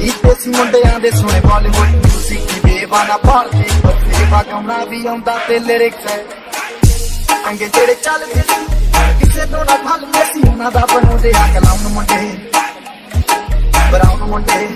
ਮੁੰਡੇ ਸੋਹਣੇ ਬਾਲੀਵੁੱਡ ਮਿਊਜ਼ਿਕ ਦੀ ਬੇਵਾਨਾ ਭਾਲਦੇ ਬੱਸੇ ਗਾਉਣਾ ਵੀ ਆਉਂਦਾ ਤੇ ਲਿਰਿਕਸ ਅੰਗੇ ਜਿਹੜੇ ਚੱਲਦੇ ਕਿਸੇ ਤੋਂ ਨਾ ਭੱਲਦੇ ਸੀ, ਉਹਨਾਂ ਦਾ ਬਣਾਉਂਦੇ ਆ ਮੁੰਡੇ। ਬਰਾਉਨ ਮੁੰਡੇ।